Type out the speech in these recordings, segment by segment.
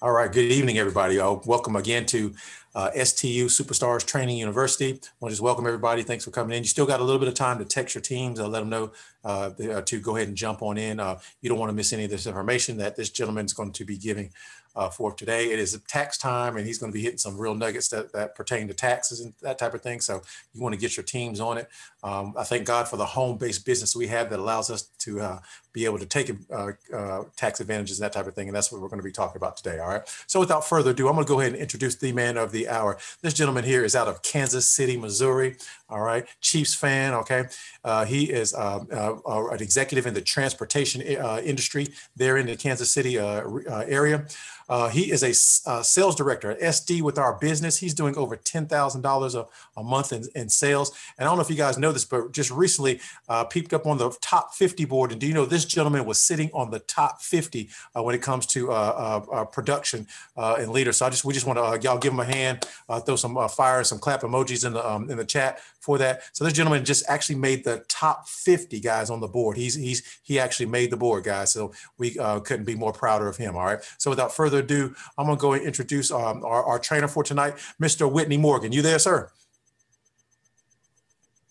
All right. Good evening, everybody. Uh, welcome again to uh, STU Superstars Training University. I want to just welcome everybody. Thanks for coming in. You still got a little bit of time to text your teams. I'll let them know uh, uh to go ahead and jump on in. Uh, you don't want to miss any of this information that this gentleman is going to be giving uh, for today. It is tax time, and he's going to be hitting some real nuggets that, that pertain to taxes and that type of thing. So you want to get your teams on it. Um, I thank God for the home-based business we have that allows us to uh, be able to take uh, uh, tax advantages and that type of thing. And that's what we're going to be talking about today. All right. So without further ado, I'm going to go ahead and introduce the man of the hour. This gentleman here is out of Kansas City, Missouri. All right. Chiefs fan. Okay. Uh, he is uh, an executive in the transportation industry there in the Kansas City area. Uh, he is a uh, sales director at SD with our business. He's doing over $10,000 a month in, in, sales. And I don't know if you guys know this, but just recently uh, peeped up on the top 50 board. And do you know this gentleman was sitting on the top 50 uh, when it comes to uh, uh, production and leaders. So I just we just want to y'all give him a hand, throw some fire, some clap emojis in the um, in the chat for that. So this gentleman just actually made the top 50 guys on the board. He's he's he actually made the board, guys. So we couldn't be more prouder of him. All right. So without further further ado, I'm going to go and introduce um, our, our trainer for tonight, Mr. Whitney Morgan. You there, sir?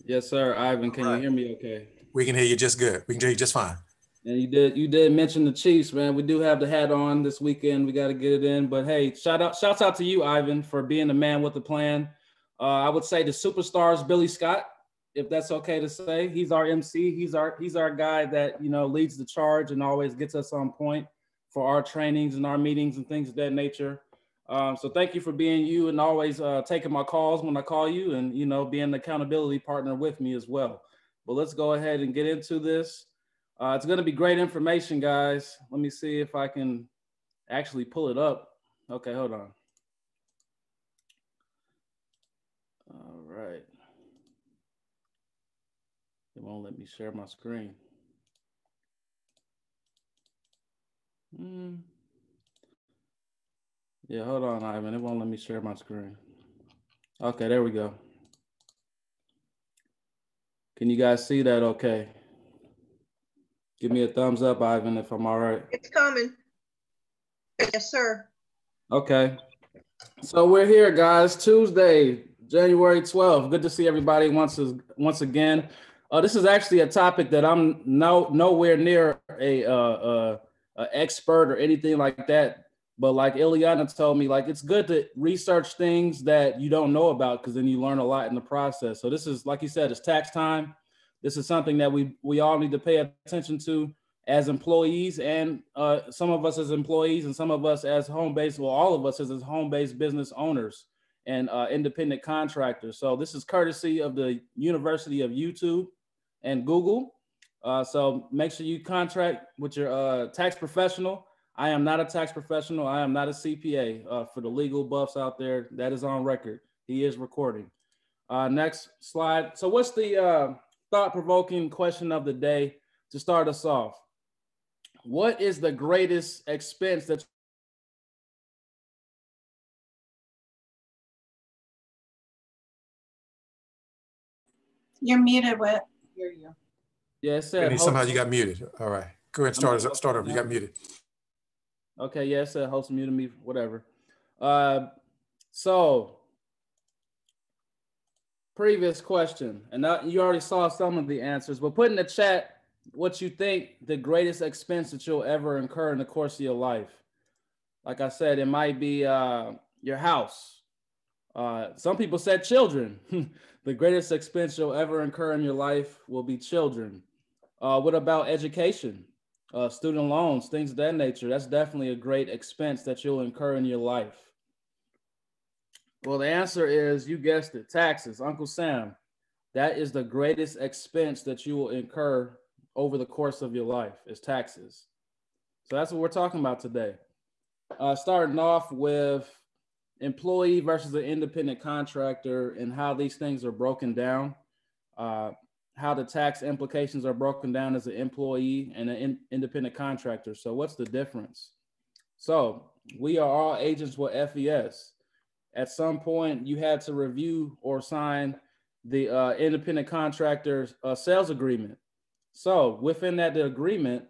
Yes, sir. Ivan, can right. you hear me okay? We can hear you just good. We can hear you just fine. And you did you did mention the Chiefs, man. We do have the hat on this weekend. We got to get it in. But hey, shout out shouts out to you, Ivan, for being the man with the plan. Uh, I would say the superstars, Billy Scott, if that's okay to say. He's our MC. He's our he's our guy that you know leads the charge and always gets us on point for our trainings and our meetings and things of that nature. Um, so thank you for being you and always uh, taking my calls when I call you and, you know, being an accountability partner with me as well. But let's go ahead and get into this. Uh, it's going to be great information, guys. Let me see if I can actually pull it up. Okay, hold on. All right. It won't let me share my screen. Mm. Yeah, hold on, Ivan. It won't let me share my screen. Okay, there we go. Can you guys see that okay? Give me a thumbs up, Ivan, if I'm all right. It's coming. Yes, sir. Okay. So we're here, guys. Tuesday, January 12th. Good to see everybody once once again. Uh, this is actually a topic that I'm no nowhere near a uh, uh, an expert or anything like that. But like Ileana told me, like it's good to research things that you don't know about because then you learn a lot in the process. So this is, like you said, it's tax time. This is something that we we all need to pay attention to as employees, and uh, some of us as employees, and some of us as home based. Well, all of us as home based business owners and uh, independent contractors. So this is courtesy of the University of YouTube and Google. Uh, so make sure you contract with your uh, tax professional. I am not a tax professional. I am not a CPA. Uh, for the legal buffs out there, that is on record. He is recording. Uh, next slide. So, what's the uh, thought-provoking question of the day to start us off? What is the greatest expense that you're muted with? Hear you. Yes, sir. Somehow you got muted. All right. Go ahead and start, start over. You got muted. Okay, yes, sir. Host muted me, whatever. Uh, so, previous question, and you already saw some of the answers, but put in the chat what you think the greatest expense that you'll ever incur in the course of your life. Like I said, it might be uh, your house. Uh, some people said children. the greatest expense you'll ever incur in your life will be children. Uh, what about education, uh, student loans, things of that nature? That's definitely a great expense that you'll incur in your life. Well, the answer is you guessed it taxes. Uncle Sam, that is the greatest expense that you will incur over the course of your life is taxes. So that's what we're talking about today. Uh, starting off with employee versus an independent contractor and how these things are broken down. Uh, how the tax implications are broken down as an employee and an in, independent contractor. So what's the difference? So we are all agents with FES. At some point, you had to review or sign the uh, independent contractor's uh, sales agreement. So within that agreement,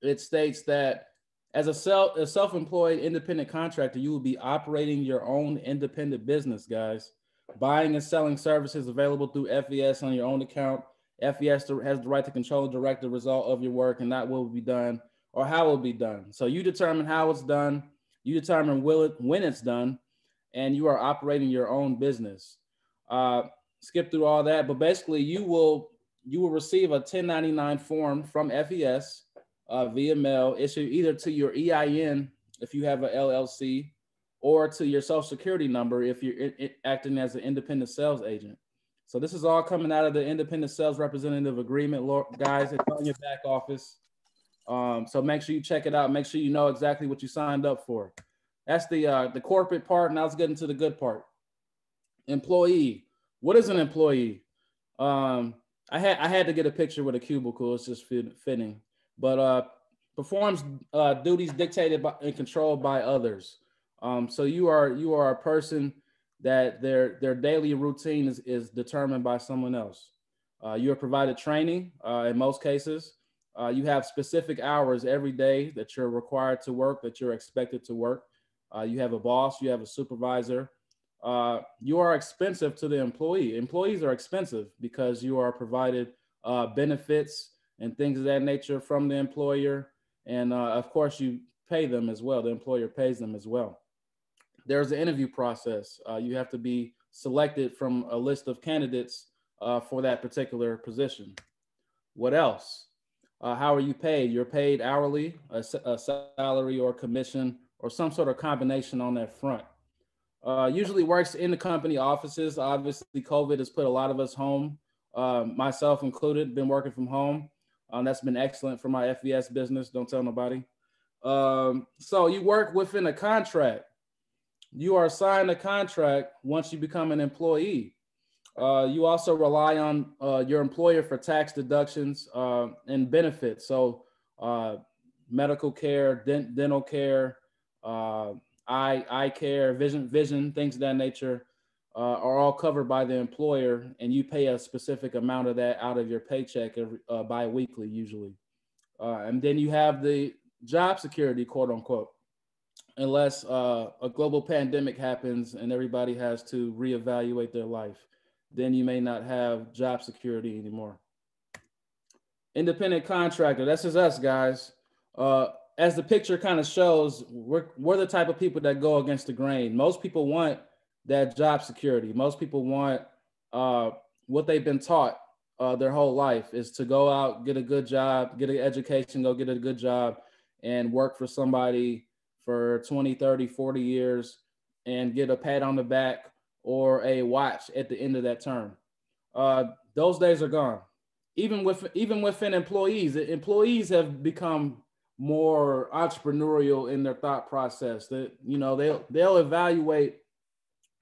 it states that as a self a self-employed independent contractor, you will be operating your own independent business, guys. Buying and selling services available through FES on your own account. FES has the right to control and direct the result of your work, and that will be done or how it will be done. So you determine how it's done, you determine will it when it's done, and you are operating your own business. Uh, skip through all that, but basically you will you will receive a 1099 form from FES uh, via mail issued either to your EIN if you have an LLC or to your social security number if you're acting as an independent sales agent. So this is all coming out of the independent sales representative agreement, guys. It's on your back office. Um, so make sure you check it out. Make sure you know exactly what you signed up for. That's the uh, the corporate part. Now let's get into the good part. Employee. What is an employee? Um, I had I had to get a picture with a cubicle. It's just fit, fitting. But uh, performs uh, duties dictated by, and controlled by others. Um, so you are you are a person that their their daily routine is, is determined by someone else. Uh, you are provided training uh, in most cases. Uh, you have specific hours every day that you're required to work, that you're expected to work. Uh, you have a boss, you have a supervisor. Uh, you are expensive to the employee. Employees are expensive because you are provided uh, benefits and things of that nature from the employer. And of course, you pay them as well. The employer pays them as well there's an interview process. Uh, you have to be selected from a list of candidates uh, for that particular position. What else? Uh, how are you paid? You're paid hourly, a, a, salary or commission, or some sort of combination on that front. Uh, usually works in the company offices. Obviously, COVID has put a lot of us home, uh, myself included, been working from home. Um, that's been excellent for my FES business. Don't tell nobody. Um, so you work within a contract you are signed a contract once you become an employee. Uh, you also rely on uh, your employer for tax deductions uh, and benefits. So, uh, medical care, dent, dental care, uh, eye eye care, vision vision things of that nature uh, are all covered by the employer, and you pay a specific amount of that out of your paycheck every, biweekly usually. and then you have the job security, quote unquote unless uh, a global pandemic happens and everybody has to reevaluate their life, then you may not have job security anymore. Independent contractor, that's just us guys. Uh, as the picture kind of shows, we're, we're the type of people that go against the grain. Most people want that job security. Most people want uh, what they've been taught uh, their whole life is to go out, get a good job, get an education, go get a good job, and work for somebody for 20, 30, 40 years and get a pat on the back or a watch at the end of that term. Uh, those days are gone. Even with even within employees, employees have become more entrepreneurial in their thought process. That you know they'll they'll evaluate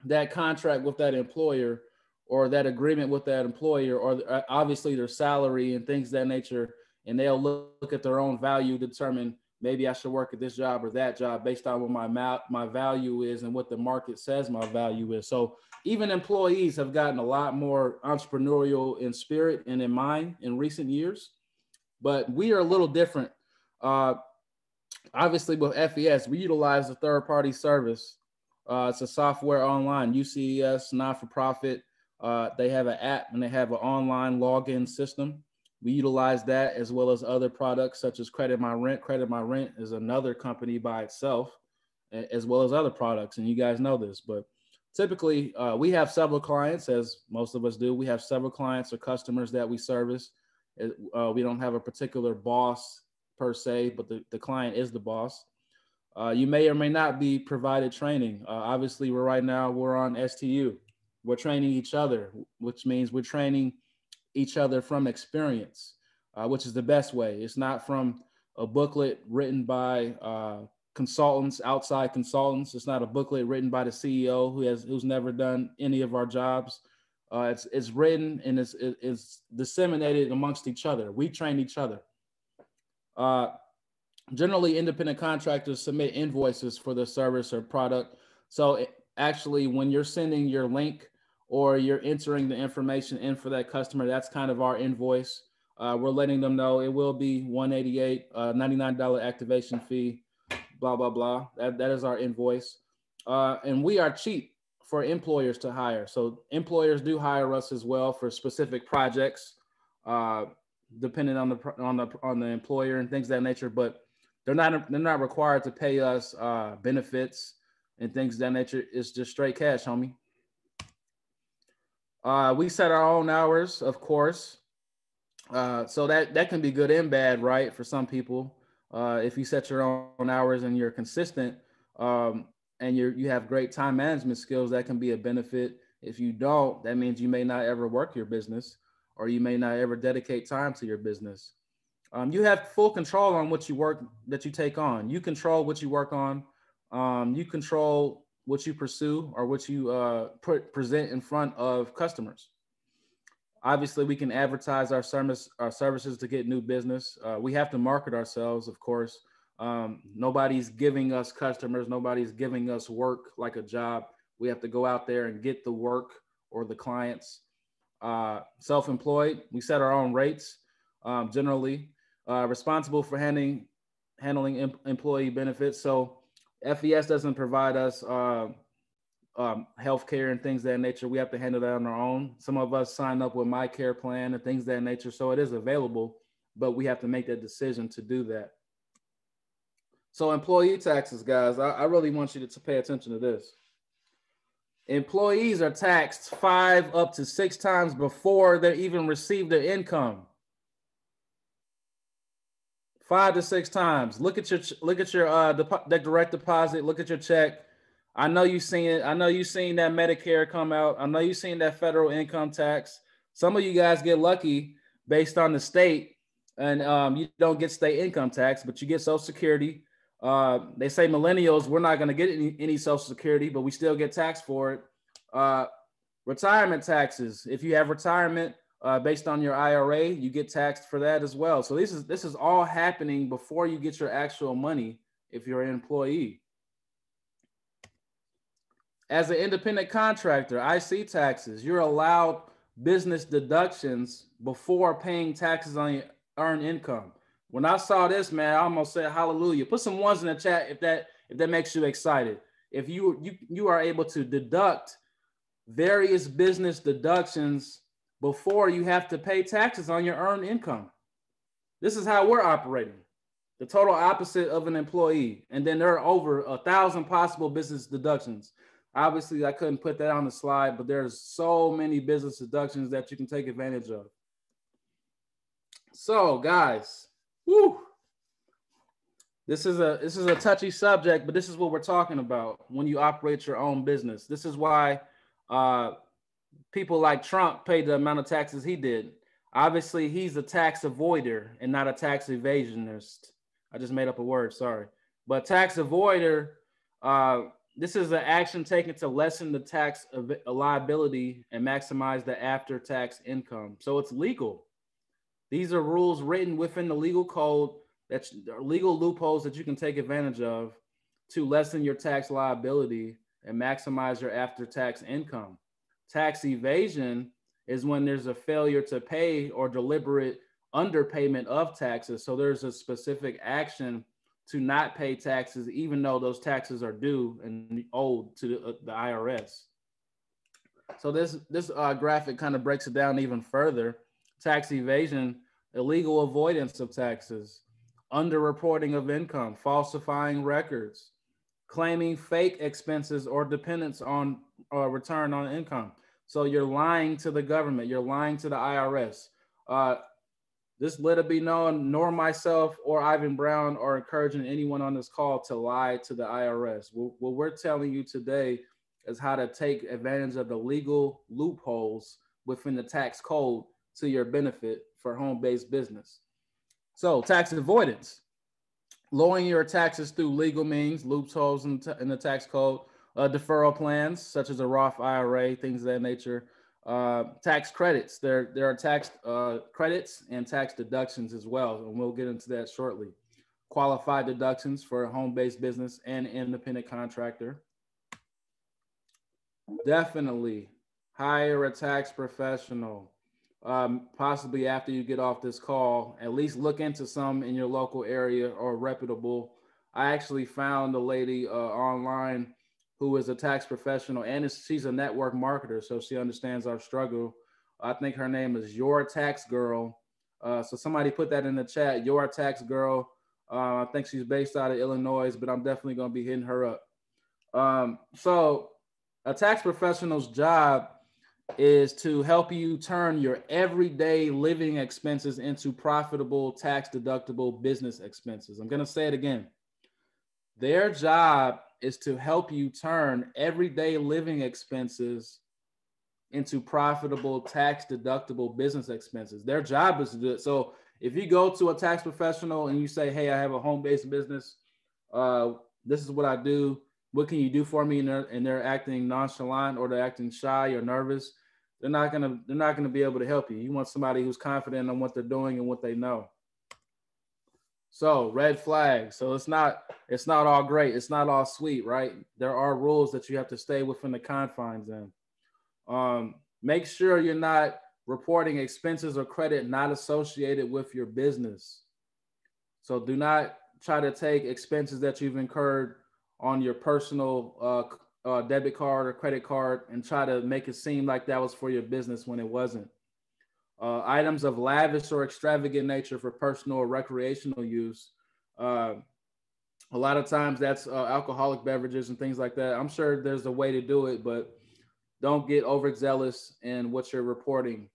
that contract with that employer or that agreement with that employer or uh, obviously their salary and things that nature, and they'll look at their own value, determine maybe I should work at this job or that job based on what my ma- my value is and what the market says my value is. So even employees have gotten a lot more entrepreneurial in spirit and in mind in recent years, but we are a little different. Uh, obviously, with FES, we utilize a third party service. Uh, it's a software online, UCES, not for profit. Uh, they have an app and they have an online login system. We utilize that as well as other products such as Credit My Rent. Credit My Rent is another company by itself, as well as other products. And you guys know this, but typically uh, we have several clients, as most of us do. We have several clients or customers that we service. Uh, we don't have a particular boss per se, but the, the client is the boss. Uh, you may or may not be provided training. Uh, obviously, we're right now we're on STU. We're training each other, which means we're training each other from experience, uh, which is the best way. It's not from a booklet written by uh, consultants, outside consultants. It's not a booklet written by the CEO who has who's never done any of our jobs. Uh, it's it's written and it's it's disseminated amongst each other. We train each other. Uh, generally, independent contractors submit invoices for the service or product. So it, actually, when you're sending your link or you're entering the information in for that customer, that's kind of our invoice. Uh, we're letting them know it will be 188 uh, $99 activation fee. blah blah blah. That that is our invoice, uh, and we are cheap for employers to hire. So employers do hire us as well for specific projects, uh, depending on the on the on the employer and things that nature. But they're not they're not required to pay us uh, benefits and things that nature. It's just straight cash, homie. Uh, we set our own hours, of course. Uh, so that that can be good and bad, right? For some people, uh, if you set your own hours and you're consistent, um, and you you have great time management skills, that can be a benefit. If you don't, that means you may not ever work your business, or you may not ever dedicate time to your business. Um, you have full control on what you work that you take on. You control what you work on. Um, you control what you pursue or what you uh, put, present in front of customers. Obviously, we can advertise our service our services to get new business. Uh, we have to market ourselves, of course. Um, nobody's giving us customers. Nobody's giving us work like a job. We have to go out there and get the work or the clients. Uh, self-employed, we set our own rates um, generally. Uh, responsible for handling handling em- employee benefits. So FES doesn't provide us uh, um, healthcare and things that nature. We have to handle that on our own. Some of us sign up with my care plan and things that nature. So it is available, but we have to make that decision to do that. So employee taxes, guys, I, I really want you to, to pay attention to this. Employees are taxed five up to six times before they even receive their income. Five to six times. Look at your look at your uh the direct deposit. Look at your check. I know you seen it. I know you seen that Medicare come out. I know you've seen that federal income tax. Some of you guys get lucky based on the state, and um, you don't get state income tax, but you get Social Security. Uh, they say millennials, we're not going to get any, any Social Security, but we still get taxed for it. Uh, retirement taxes. If you have retirement uh, based on your IRA, you get taxed for that as well. So this is this is all happening before you get your actual money if you're an employee. As an independent contractor, IC taxes. You're allowed business deductions before paying taxes on your earned income. When I saw this, man, I almost said hallelujah. Put some ones in the chat if that if that makes you excited. If you you you are able to deduct various business deductions before you have to pay taxes on your earned income. This is how we're operating. The total opposite of an employee. And then there are over a thousand possible business deductions. Obviously, I couldn't put that on the slide, but there's so many business deductions that you can take advantage of. So, guys. This is a this is a touchy subject, but this is what we're talking about when you operate your own business. This is why uh, people like Trump paid the amount of taxes he did. Obviously, he's a tax avoider and not a tax evasionist. I just made up a word, sorry. But tax avoider, uh, this is an action taken to lessen the tax liability and maximize the after tax income. So it's legal. These are rules written within the legal code that's legal loopholes that you can take advantage of to lessen your tax liability and maximize your after tax income. Tax evasion is when there's a failure to pay or deliberate underpayment of taxes. So there's a specific action to not pay taxes, even though those taxes are due and owed to the, uh, the IRS. So this this uh, graphic kind of breaks it down even further tax evasion, illegal avoidance of taxes, underreporting of income, falsifying records, claiming fake expenses or dependence on uh, return on income. So you're lying to the government, you're lying to the IRS. Uh, this let it be known, nor myself or Ivan Brown are encouraging anyone on this call to lie to the IRS. What, we're telling you today is how to take advantage of the legal loopholes within the tax code to your benefit for home-based business. So tax avoidance, lowering your taxes through legal means, loopholes in the tax code, uh, deferral plans such as a Roth IRA, things of that nature. Uh, tax credits, there, there are tax uh, credits and tax deductions as well, and we'll get into that shortly. Qualified deductions for a home-based business and independent contractor. Definitely hire a tax professional um, possibly after you get off this call, at least look into some in your local area or reputable. I actually found a lady uh, online who is a tax professional and she's a network marketer, so she understands our struggle. I think her name is Your Tax Girl. Uh, so somebody put that in the chat. Your Tax Girl. Uh, I think she's based out of Illinois, but I'm definitely going to be hitting her up. Um, so a tax professional's job is to help you turn your everyday living expenses into profitable tax deductible business expenses. I'm going to say it again. Their job is to help you turn everyday living expenses into profitable tax deductible business expenses. Their job is to do it. So if you go to a tax professional and you say, "Hey, I have a home-based business. Uh, this is what I do. What can you do for me?" and they're, and they're acting nonchalant or they're acting shy or nervous, they're not gonna they're not gonna be able to help you. You want somebody who's confident on what they're doing and what they know. So red flag. So it's not it's not all great. It's not all sweet, right? There are rules that you have to stay within the confines in. Um, make sure you're not reporting expenses or credit not associated with your business. So do not try to take expenses that you've incurred on your personal uh, uh, debit card or credit card and try to make it seem like that was for your business when it wasn't. Uh, items of lavish or extravagant nature for personal or recreational use. Uh, a lot of times that's uh, alcoholic beverages and things like that. I'm sure there's a way to do it, but don't get overzealous in what you're reporting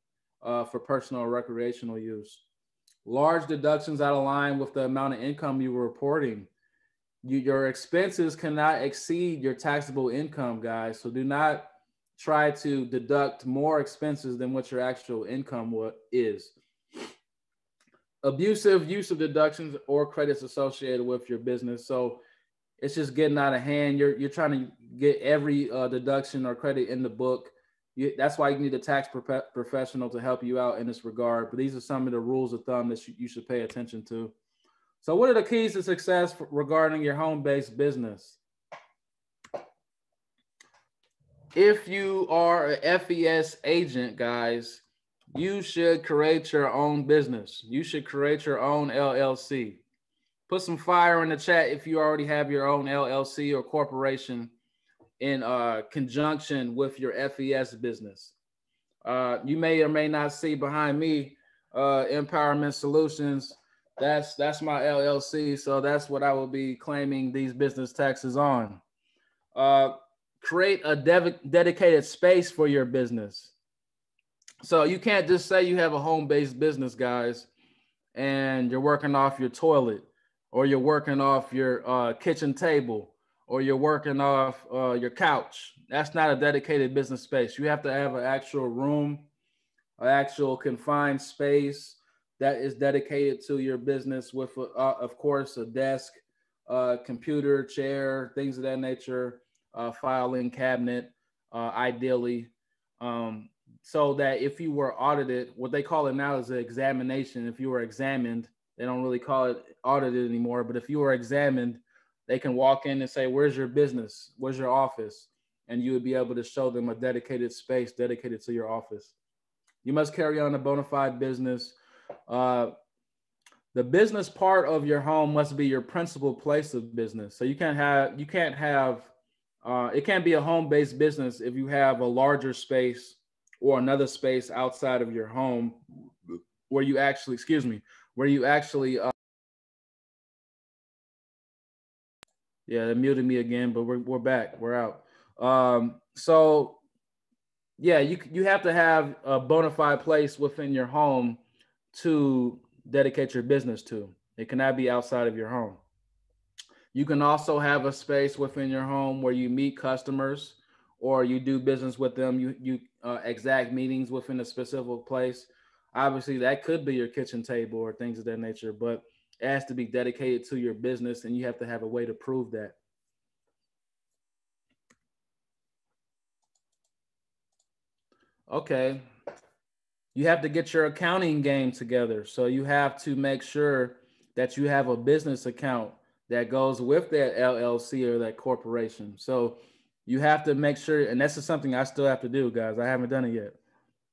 uh, for personal or recreational use. Large deductions out of line with the amount of income you were reporting. You, your expenses cannot exceed your taxable income, guys. So do not try to deduct more expenses than what your actual income is. Abusive use of deductions or credits associated with your business. So it's just getting out of hand. You're you're trying to get every uh, deduction or credit in the book. You, that's why you need a tax pro- professional to help you out in this regard. But these are some of the rules of thumb that you, you should pay attention to. So, what are the keys to success regarding your home-based business? If you are a FES agent, guys, you should create your own business. You should create your own LLC. Put some fire in the chat if you already have your own LLC or corporation in uh, conjunction with your FES business. Uh, you may or may not see behind me uh, Empowerment Solutions. That's that's my LLC, so that's what I will be claiming these business taxes on. Uh, create a de- dedicated space for your business. So you can't just say you have a home-based business, guys, and you're working off your toilet or you're working off your uh, kitchen table or you're working off uh, your couch. That's not a dedicated business space. You have to have an actual room, an actual confined space that is dedicated to your business with, uh, of course, a desk, uh, computer, chair, things of that nature, uh, filing cabinet, uh, ideally. Um, so that if you were audited, what they call it now is an examination. If you were examined, they don't really call it audited anymore. But if you were examined, they can walk in and say, Where's your business? Where's your office? And you would be able to show them a dedicated space dedicated to your office. You must carry on a bona fide business. Uh, the business part of your home must be your principal place of business. So you can't have you can't have uh, it can't be a home-based business if you have a larger space or another space outside of your home where you actually excuse me where you actually uh, yeah they muted me again but we're, we're back. We're out. Um, so yeah you, you have to have a bona fide place within your home to dedicate your business to. It cannot be outside of your home you can also have a space within your home where you meet customers or you do business with them you you uh, exact meetings within a specific place obviously that could be your kitchen table or things of that nature, but it has to be dedicated to your business and you have to have a way to prove that. Okay. You have to get your accounting game together. So you have to make sure that you have a business account that goes with that LLC or that corporation. So you have to make sure, and this is something I still have to do, guys. I haven't done it yet.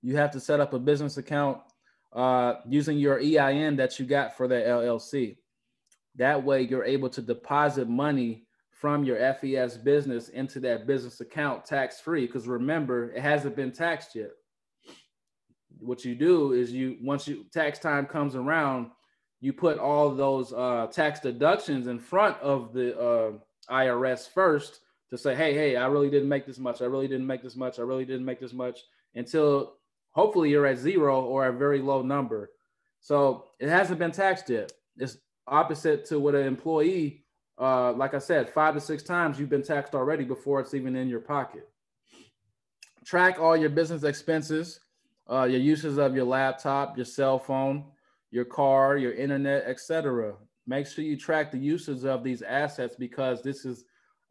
You have to set up a business account uh, using your EIN that you got for the LLC. That way, you're able to deposit money from your FES business into that business account tax free. Because remember, it hasn't been taxed yet. What you do is you once you tax time comes around, you put all those uh, tax deductions in front of the uh, IRS first to say, hey, hey, I really didn't make this much. I really didn't make this much. I really didn't make this much until hopefully you're at zero or a very low number. So it hasn't been taxed yet. It's opposite to what an employee, uh, like I said, five to six times you've been taxed already before it's even in your pocket. Track all your business expenses, uh, your uses of your laptop, your cell phone, your car, your internet, etc. Make sure you track the uses of these assets because this is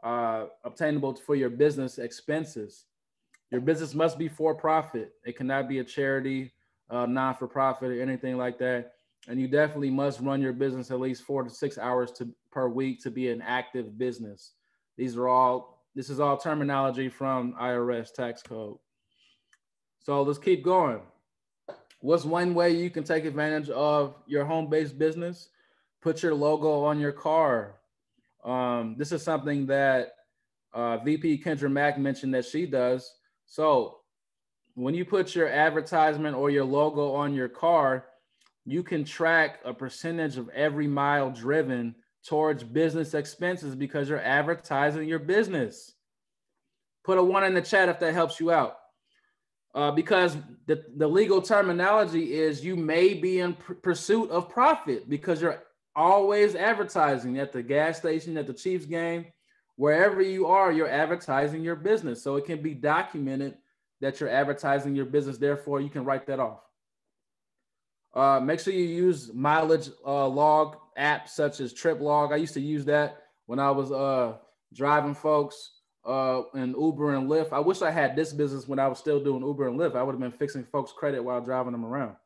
uh, obtainable for your business expenses. Your business must be for profit. It cannot be a charity, uh, non for profit, or anything like that. And you definitely must run your business at least four to six hours to, per week to be an active business. These are all, this is all terminology from IRS tax code. So let's keep going. What's one way you can take advantage of your home based business? Put your logo on your car. Um, this is something that uh, VP Kendra Mack mentioned that she does. So when you put your advertisement or your logo on your car, you can track a percentage of every mile driven towards business expenses because you're advertising your business. Put a one in the chat if that helps you out uh, because the, the legal terminology is you may be in pr- pursuit of profit because you're always advertising at the gas station, at the Chiefs game, wherever you are, you're advertising your business. So it can be documented that you're advertising your business. Therefore, you can write that off. Uh, make sure you use mileage uh, log apps such as TripLog. I used to use that when I was uh, driving folks uh, in Uber and Lyft. I wish I had this business when I was still doing Uber and Lyft. I would have been fixing folks' credit while driving them around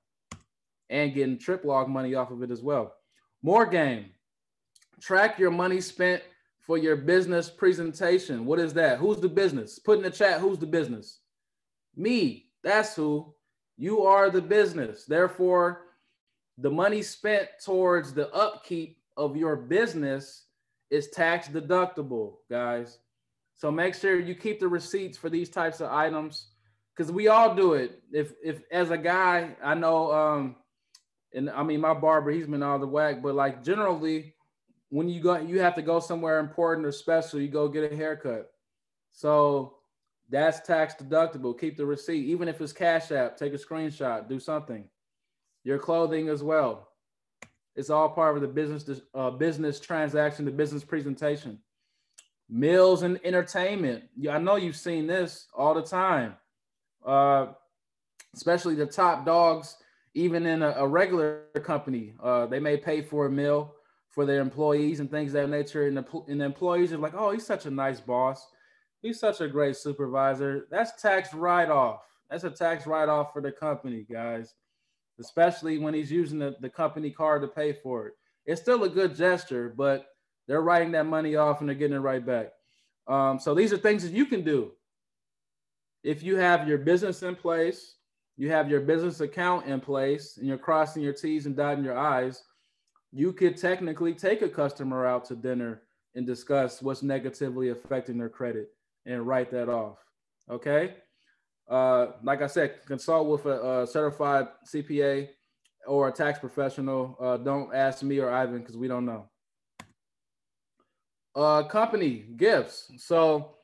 and getting trip log money off of it as well. More game. Track your money spent for your business presentation. What is that? Who's the business? Put in the chat, who's the business? Me. That's who. You are the business. Therefore, the money spent towards the upkeep of your business is tax deductible, guys. So make sure you keep the receipts for these types of items because we all do it. If if as a guy, I know um and I mean my barber, he's been all the whack, but like generally when you go you have to go somewhere important or special, you go get a haircut. So that's tax deductible. Keep the receipt, even if it's cash app, take a screenshot, do something. Your clothing as well. It's all part of the business uh, business transaction, the business presentation meals and entertainment. Yeah, I know you've seen this all the time, uh, especially the top dogs, even in a, a regular company. Uh, they may pay for a meal for their employees and things of that nature. And the, and the employees are like, oh, he's such a nice boss. He's such a great supervisor. That's tax write off. That's a tax write off for the company, guys, especially when he's using the, the company card to pay for it. It's still a good gesture, but they're writing that money off and they're getting it right back. Um, so these are things that you can do. If you have your business in place, you have your business account in place, and you're crossing your T's and dotting your I's, you could technically take a customer out to dinner and discuss what's negatively affecting their credit and write that off. Okay. Uh, like I said, consult with a, a certified CPA or a tax professional. Uh, don't ask me or Ivan because we don't know uh, company gifts. So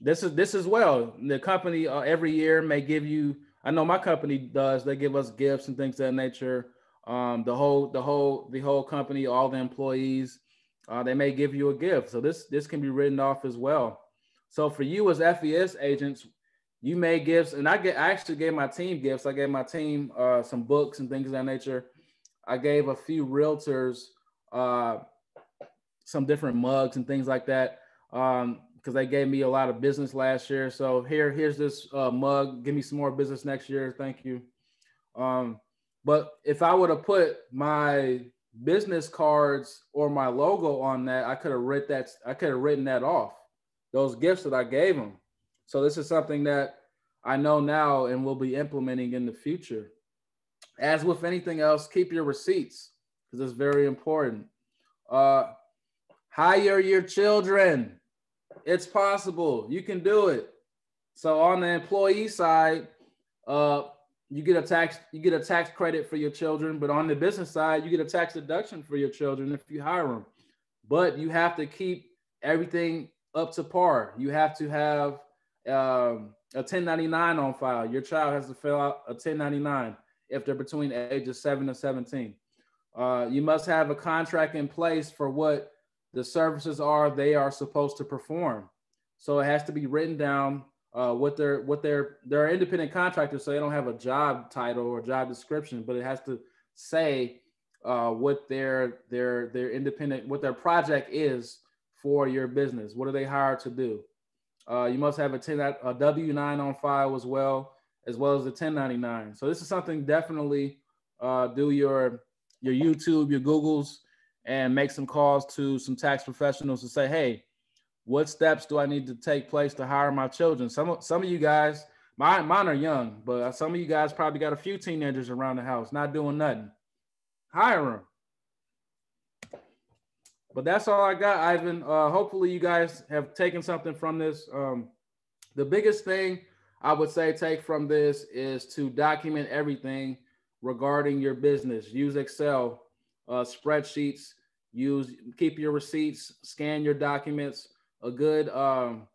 this is this as well. The company uh, every year may give you. I know my company does. They give us gifts and things of that nature. Um, the whole the whole the whole company, all the employees, uh, they may give you a gift. So this this can be written off as well. So for you as FES agents, you may gifts, and I get I actually gave my team gifts. I gave my team uh, some books and things of that nature. I gave a few realtors uh, some different mugs and things like that um, because they gave me a lot of business last year. So here, here's this uh, mug. Give me some more business next year. Thank you. Um, but if I would have put my business cards or my logo on that, I could have written that. I could have written that off. Those gifts that I gave them. So this is something that I know now and will be implementing in the future. As with anything else, keep your receipts because it's very important. Uh, hire your children. It's possible. You can do it. So on the employee side, uh, you get a tax you get a tax credit for your children, but on the business side, you get a tax deduction for your children if you hire them. But you have to keep everything up to par. You have to have um, a 1099 on file. Your child has to fill out a 1099 if they're between ages seven and 17. Uh, you must have a contract in place for what the services are they are supposed to perform. So it has to be written down uh, what they're what they're they're independent contractors, so they don't have a job title or job description, but it has to say uh, what their their their independent what their project is for your business. What are they hired to do? Uh, you must have a 10 a W nine on file as well, as well as the 1099. So this is something definitely uh, do your your YouTube, your Googles, and make some calls to some tax professionals to say, hey, what steps do I need to take place to hire my children? Some some of you guys, mine, mine are young, but some of you guys probably got a few teenagers around the house not doing nothing. Hire them. But that's all I got, Ivan. Uh, hopefully, you guys have taken something from this. Um, the biggest thing I would say take from this is to document everything regarding your business. Use Excel, uh, spreadsheets. Use keep your receipts, scan your documents a good um,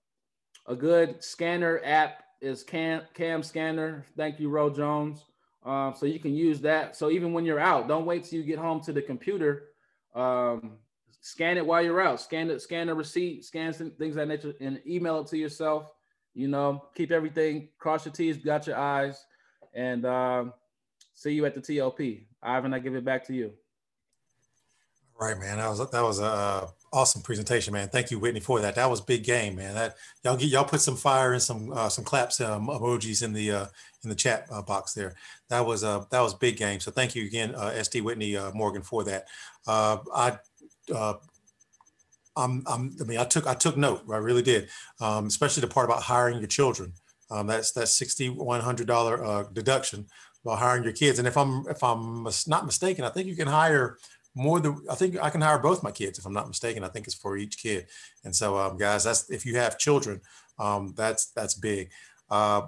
a good scanner app is Cam Cam Scanner. Thank you, Ro Jones. Um, so you can use that. So even when you're out, don't wait till you get home to the computer. Um, scan it while you're out. Scan it, scan the receipt, scan some things that nature, and email it to yourself. You know, keep everything. Cross your T's, got your eyes, and um, see you at the TLP. Ivan, I give it back to you. Right, man. That was that was a awesome presentation, man. Thank you, Whitney, for that. That was big game, man. That y'all get y'all put some fire and some uh, some claps um, emojis in the uh, in the chat uh, box there. That was uh, that was big game. So thank you again, uh, SD Whitney uh, Morgan, for that. Uh, I. Uh, I'm, I'm, I mean, I took I took note. I really did, um, especially the part about hiring your children. Um, that's that sixty one hundred dollar uh, deduction while hiring your kids. And if I'm if I'm not mistaken, I think you can hire more than I think I can hire both my kids if I'm not mistaken. I think it's for each kid. And so, um, guys, that's if you have children, um, that's that's big. Uh,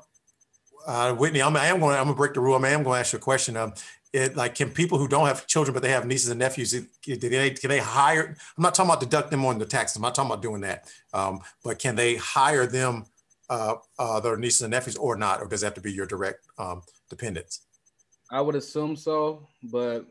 uh, Whitney, I'm, I am going. I'm gonna break the rule. I am going to ask you a question. Um, it like can people who don't have children but they have nieces and nephews, do they can they hire? I'm not talking about deduct them on the taxes. I'm not talking about doing that. Um, but can they hire them, uh, uh, their nieces and nephews, or not, or does it have to be your direct um, dependents? I would assume so, but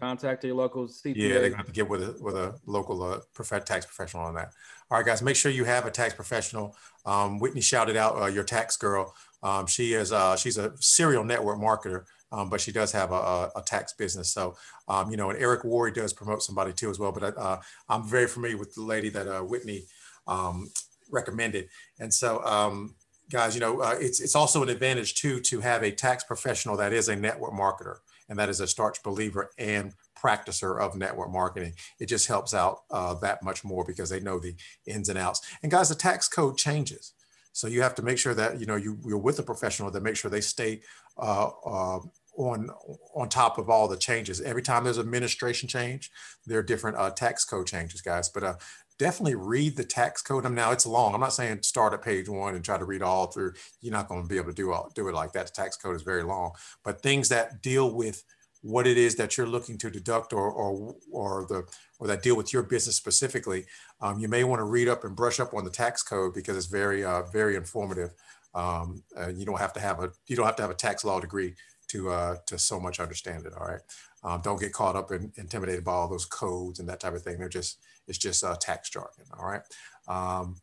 Contact your local CPA. Yeah, they're to have to get with a with a local uh, prof- tax professional on that. All right, guys, make sure you have a tax professional. Um, Whitney shouted out uh, your tax girl. Um, she is uh, she's a serial network marketer, um, but she does have a, a, a tax business. So um, you know, and Eric Worre does promote somebody too as well. But uh, I'm very familiar with the lady that uh, Whitney um, recommended, and so um, guys, you know, uh, it's it's also an advantage too to have a tax professional that is a network marketer and that is a starch believer and practicer of network marketing. It just helps out uh, that much more because they know the ins and outs. And guys, the tax code changes. So you have to make sure that you know you, you're with a professional that make sure they stay uh, uh, on on top of all the changes. Every time there's administration change, there are different uh, tax code changes, guys. But uh, definitely read the tax code. I mean, now it's long. I'm not saying start at page one and try to read all through. You're not going to be able to do all, do it like that. The tax code is very long, but things that deal with what it is that you're looking to deduct or, or, or the, or that deal with your business specifically, um, you may want to read up and brush up on the tax code because it's very, uh, very informative. Um, uh, you don't have to have a, you don't have to have a tax law degree to, uh, to so much understand it. All right. Um, don't get caught up and intimidated by all those codes and that type of thing. They're just, it's just uh, tax jargon. All right. Um,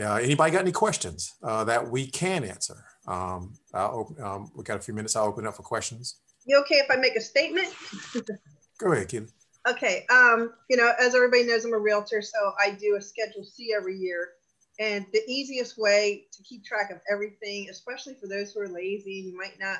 uh, anybody got any questions uh, that we can answer? Um, open, um, we got a few minutes. I'll open up for questions. You okay if I make a statement? Go ahead, Keely. Okay. Um, you know, as everybody knows, I'm a realtor, so I do a Schedule C every year. And the easiest way to keep track of everything, especially for those who are lazy, you might not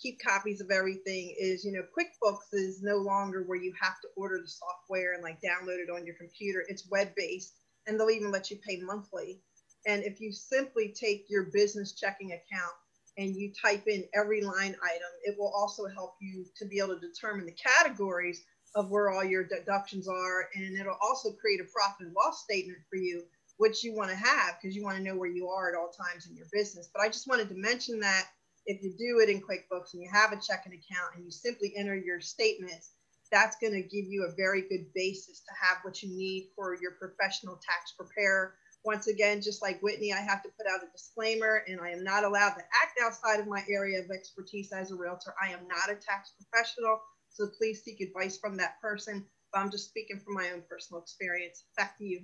keep copies of everything is, you know, QuickBooks is no longer where you have to order the software and like download it on your computer. It's web based and they'll even let you pay monthly. And if you simply take your business checking account and you type in every line item, it will also help you to be able to determine the categories of where all your deductions are. And it'll also create a profit and loss statement for you, which you want to have because you want to know where you are at all times in your business. But I just wanted to mention that if you do it in QuickBooks and you have a checking account and you simply enter your statements, that's going to give you a very good basis to have what you need for your professional tax preparer. Once again, just like Whitney, I have to put out a disclaimer and I am not allowed to act outside of my area of expertise as a realtor. I am not a tax professional, so please seek advice from that person. But I'm just speaking from my own personal experience. Back to you.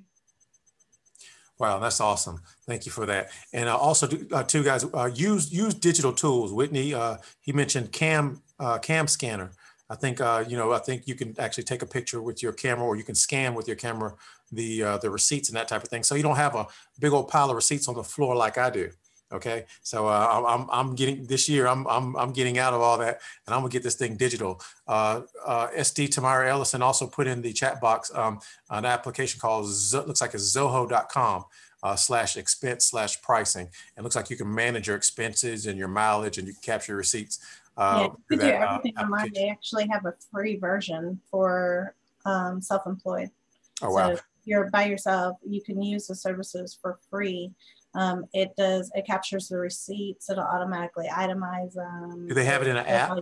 Wow, that's awesome. Thank you for that. And uh, also, uh, two guys, uh, use use digital tools. Whitney, uh, he mentioned Cam uh, CamScanner. I think uh, you know. I think you can actually take a picture with your camera, or you can scan with your camera the the receipts and that type of thing. So you don't have a big old pile of receipts on the floor like I do. Okay, so uh, I'm I'm getting this year. I'm I'm I'm getting out of all that, and I'm gonna get this thing digital. Uh, uh, SD Tamara Ellison also put in the chat box um, an application called Z- looks like it's Zoho.com. Uh, slash expense slash pricing and looks like you can manage your expenses and your mileage and you can capture your receipts uh, yeah, you can do uh, everything online. They actually have a free version for um, self-employed. Oh wow! So you're by yourself, you can use the services for free um, it does, it captures the receipts. It'll automatically itemize them. Do they have it in an app?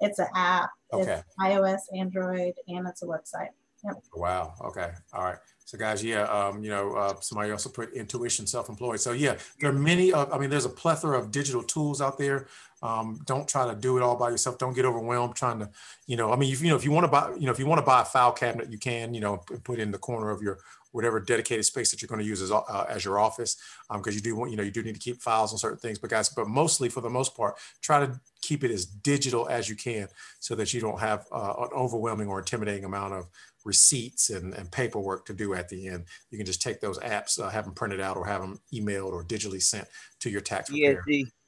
It's an app. Okay. It's iOS, Android, and it's a website. Yep. Wow. Okay. All right. So guys, yeah, um, you know, uh, somebody also put intuition self-employed. So yeah, there are many, uh, I mean, there's a plethora of digital tools out there. Um, don't try to do it all by yourself. Don't get overwhelmed trying to, you know, I mean, if, you know, if you want to buy, you know, if you want to buy a file cabinet, you can, you know, put in the corner of your whatever dedicated space that you're going to use as, uh, as your office because um, you do want you know you do need to keep files on certain things but guys but mostly for the most part try to keep it as digital as you can so that you don't have uh, an overwhelming or intimidating amount of receipts and, and paperwork to do at the end. You can just take those apps uh, have them printed out or have them emailed or digitally sent to your tax preparer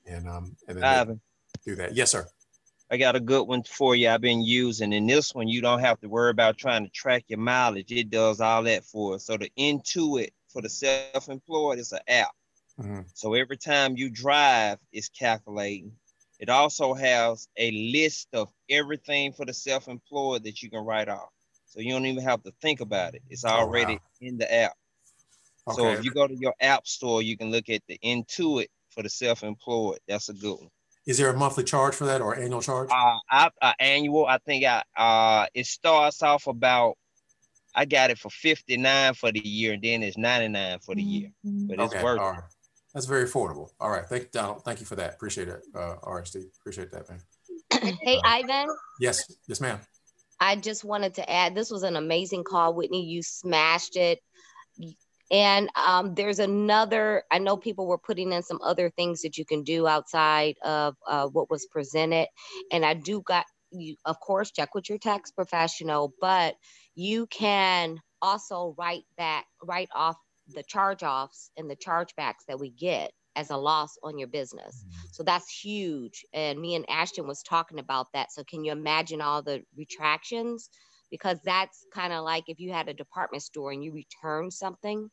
and um and then do that. Yes sir I got a good one for you I've been using. And this one, you don't have to worry about trying to track your mileage. It does all that for us. So the Intuit for the self-employed is an app. Mm-hmm. So every time you drive, it's calculating. It also has a list of everything for the self-employed that you can write off. So you don't even have to think about it. It's already oh, wow. in the app. Okay. So if you go to your app store, you can look at the Intuit for the self-employed. That's a good one. Is there a monthly charge for that or annual charge? Uh, I, uh annual. I think I uh, it starts off about. I got it for fifty nine for the year, and then it's ninety nine for the year. Mm-hmm. But it's okay, worth. All right. That's very affordable. All right, thank you, Donald. Thank you for that. Appreciate it, uh, RSD. Appreciate that, man. hey, Ivan. Yes, yes, ma'am. I just wanted to add. This was an amazing call, Whitney. You smashed it. And um, there's another, I know people were putting in some other things that you can do outside of uh, what was presented. And I do got you, of course, check with your tax professional, but you can also write back, write off the charge offs and the chargebacks that we get as a loss on your business. Mm-hmm. So that's huge. And me and Ashton was talking about that. So can you imagine all the retractions? Because that's kind of like if you had a department store and you return something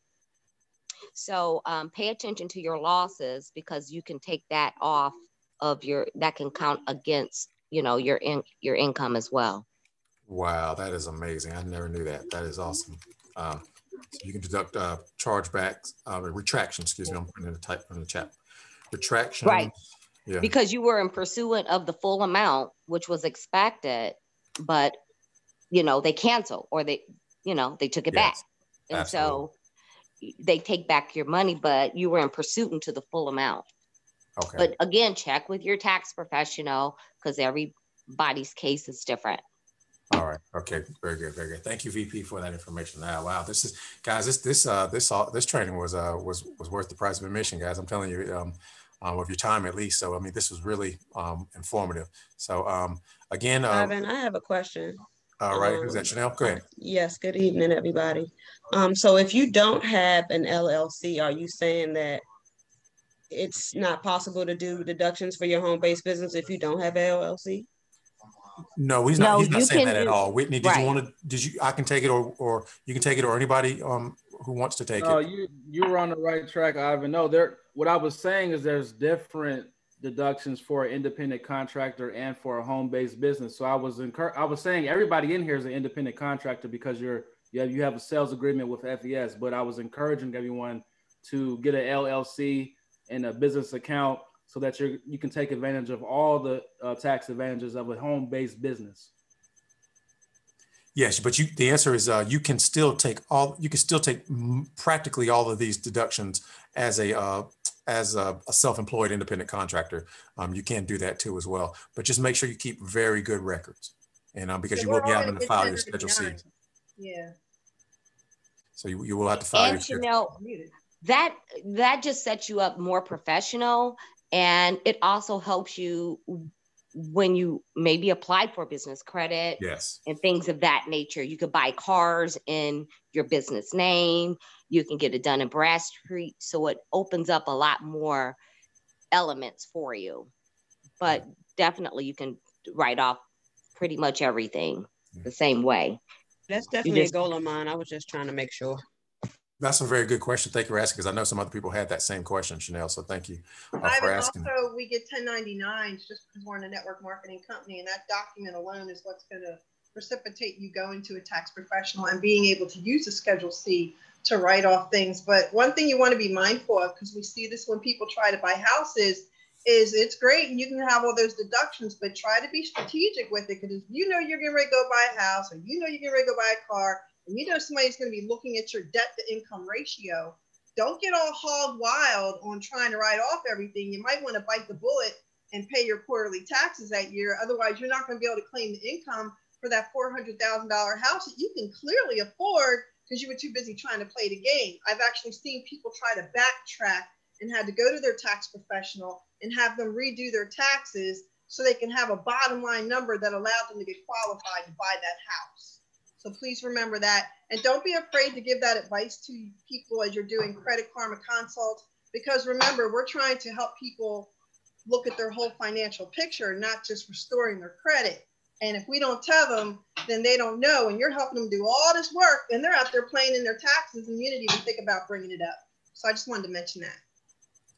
so um, pay attention to your losses because you can take that off of your that can count against you know your in your income as well. Wow, that is amazing. I never knew that. That is awesome. Um, so you can deduct uh, chargebacks, uh, retraction. Excuse me, I'm putting in the type in the chat. Retraction. Right. Yeah. Because you were in pursuit of the full amount, which was expected, but you know they canceled or they, you know, they took it yes, back, and absolutely. so they take back your money, but you were in pursuit into the full amount. Okay. But again, check with your tax professional because everybody's case is different. All right. Okay. Very good. Very good. Thank you, VP, for that information. Now, wow, this is guys. This this uh this all this training was uh was was worth the price of admission, guys. I'm telling you, um, um of your time at least. So I mean, this was really um informative. So um again, uh, Ivan, I have a question. All right. Who's that? Um, Chanel? Go ahead. Yes. Good evening, everybody. Um, so if you don't have an LLC, are you saying that it's not possible to do deductions for your home-based business if you don't have LLC? No, he's not. No, he's not saying that do, at all. Whitney, did right. you want to? Did you? I can take it, or or you can take it, or anybody um who wants to take no, it. you you were on the right track, Ivan. No, there. What I was saying is there's different deductions for an independent contractor and for a home-based business. So I was incur- I was saying everybody in here is an independent contractor because you're you have, you have a sales agreement with FES, but I was encouraging everyone to get an LLC and a business account so that you you can take advantage of all the uh, tax advantages of a home-based business. Yes, but you the answer is uh, you can still take all you can still take practically all of these deductions as a uh, as a, a, self-employed independent contractor. Um, you can do that too as well, but just make sure you keep very good records, and um, because yeah, you will be having to file your Schedule C. Yeah. So you, you will have to file and your Chanel, that that just sets you up more professional, and it also helps you when you maybe applied for business credit yes. and things of that nature. You could buy cars in your business name. You can get it Dun and Bradstreet. So it opens up a lot more elements for you. But definitely you can write off pretty much everything the same way. That's definitely just, a goal of mine. I was just trying to make sure that's a very good question. Thank you for asking because I know some other people had that same question, Chanel. So thank you uh, for asking. Also, we get 1099s just because we're in a network marketing company, and that document alone is what's going to precipitate you going to a tax professional and being able to use a Schedule C to write off things. But one thing you want to be mindful of, because we see this when people try to buy houses, is it's great and you can have all those deductions, but try to be strategic with it because you know you're getting ready to go buy a house or you know you're getting ready to go buy a car and you know somebody's going to be looking at your debt to income ratio, don't get all hog wild on trying to write off everything. You might want to bite the bullet and pay your quarterly taxes that year. Otherwise, you're not going to be able to claim the income for that $400,000 house that you can clearly afford because you were too busy trying to play the game. I've actually seen people try to backtrack and had to go to their tax professional and have them redo their taxes so they can have a bottom line number that allowed them to get qualified to buy that house. So please remember that. And don't be afraid to give that advice to people as you're doing Credit Karma consults, because remember, we're trying to help people look at their whole financial picture, not just restoring their credit. And if we don't tell them, then they don't know. And you're helping them do all this work, and they're out there playing in their taxes, and you didn't even think about bringing it up. So I just wanted to mention that.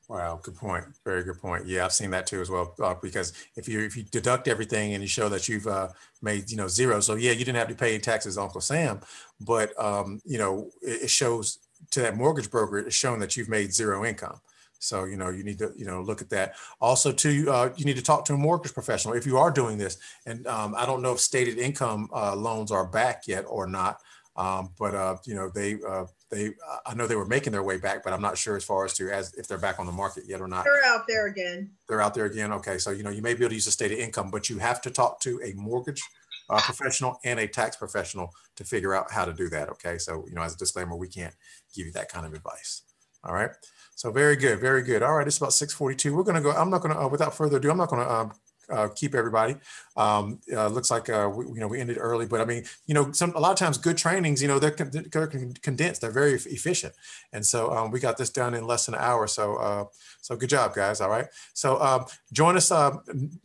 Wow, good point. Very good point. Yeah, I've seen that too as well. Uh, because if you if you deduct everything and you show that you've uh, made you know zero, so yeah, you didn't have to pay taxes, Uncle Sam, but um, you know it, it shows to that mortgage broker it's showing that you've made zero income. So you know you need to you know look at that. Also, too, uh, you need to talk to a mortgage professional if you are doing this. And um, I don't know if stated income uh, loans are back yet or not, um, but uh, you know they uh, they I know they were making their way back, but I'm not sure as far as to as if they're back on the market yet or not. They're out there again. They're out there again. Okay, so you know you may be able to use a of income, but you have to talk to a mortgage uh, professional and a tax professional to figure out how to do that. Okay, so you know as a disclaimer, we can't give you that kind of advice. All right. So very good, very good. All right, it's about 6:42. We're gonna go. I'm not gonna, uh, without further ado, I'm not gonna um, uh, keep everybody. Um, uh, looks like uh, we, you know we ended early, but I mean you know some a lot of times good trainings you know they're, con- they're condensed, they're very efficient, and so um, we got this done in less than an hour. So uh, so good job, guys. All right, so um, join us. Uh,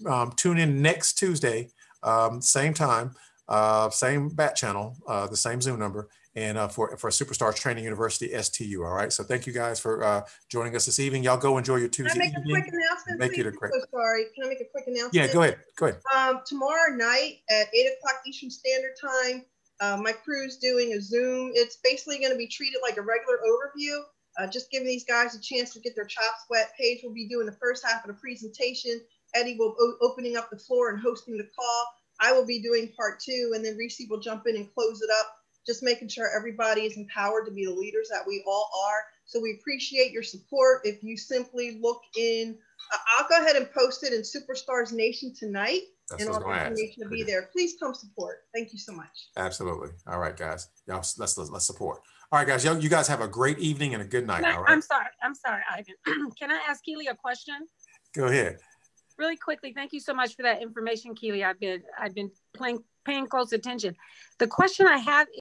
um, tune in next Tuesday, um, same time, uh, same bat channel, the same Zoom number, and uh, for, for Superstars Training University STU. All right. So thank you guys for uh, joining us this evening. Y'all go enjoy your Tuesday. Can I make evening. a quick announcement? Make please? it a quick. So sorry. Can I make a quick announcement? Yeah, go ahead. Go ahead. Um, tomorrow night at eight o'clock Eastern Standard Time, uh, my crew is doing a Zoom. It's basically going to be treated like a regular overview. Uh, just giving these guys a chance to get their chops wet. Paige will be doing the first half of the presentation. Eddie will be opening up the floor and hosting the call. I will be doing part two, and then Reese will jump in and close it up just making sure everybody is empowered to be the leaders that we all are. So we appreciate your support. If you simply look in, uh, I'll go ahead and post it in Superstars Nation tonight. That's and all the information to be there. Please come support. Thank you so much. Absolutely. All right, guys. Y'all let's let's, let's support. All right, guys. you guys have a great evening and a good night. I, all right. I'm sorry. I'm sorry, Ivan. Can I ask Keely a question? Go ahead. Really quickly. Thank you so much for that information, Keely. I've been I've been playing paying close attention. The question I have